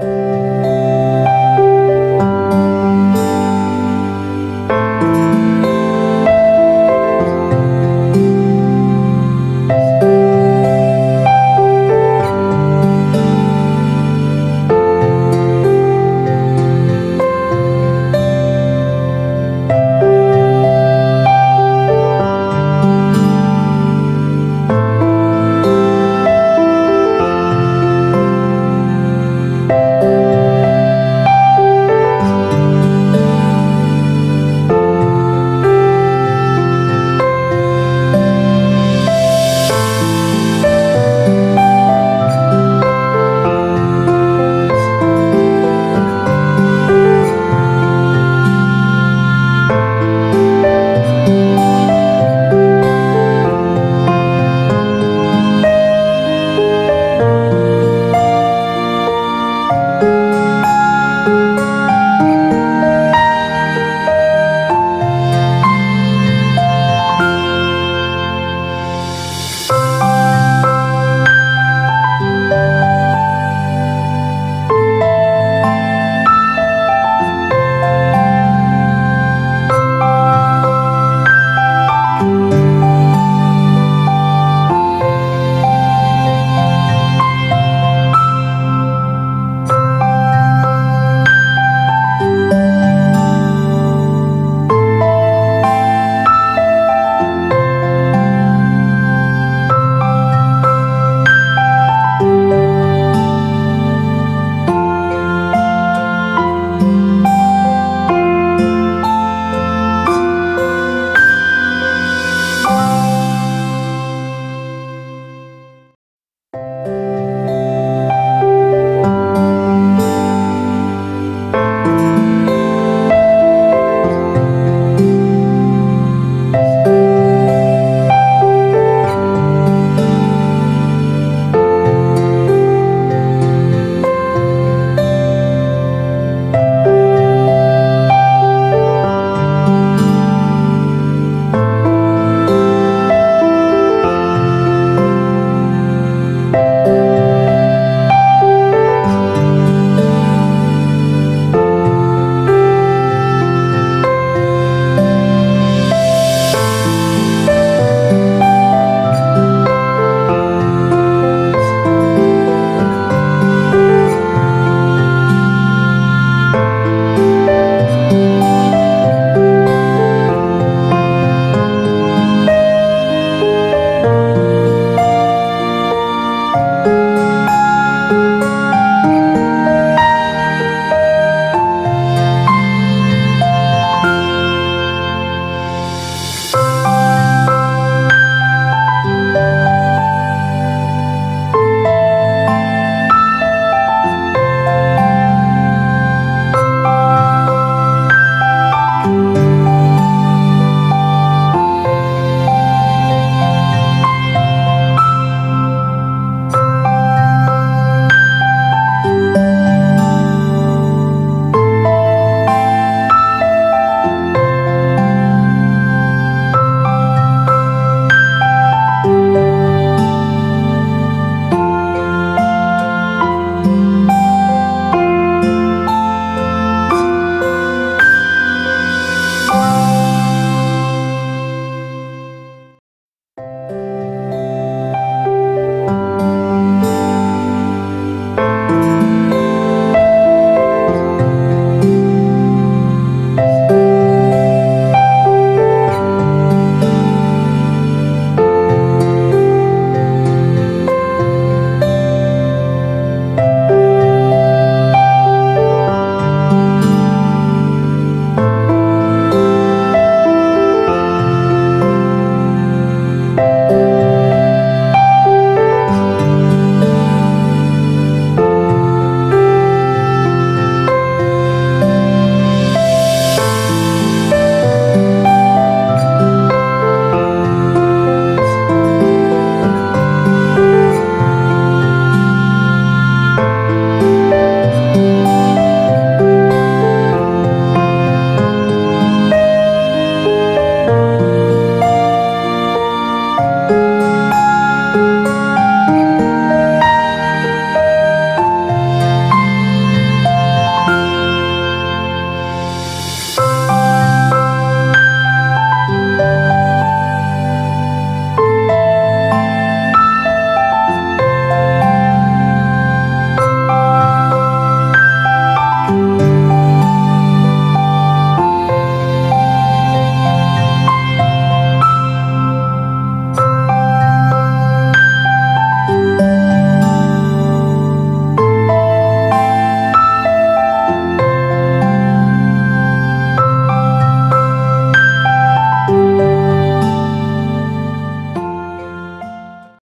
Música Música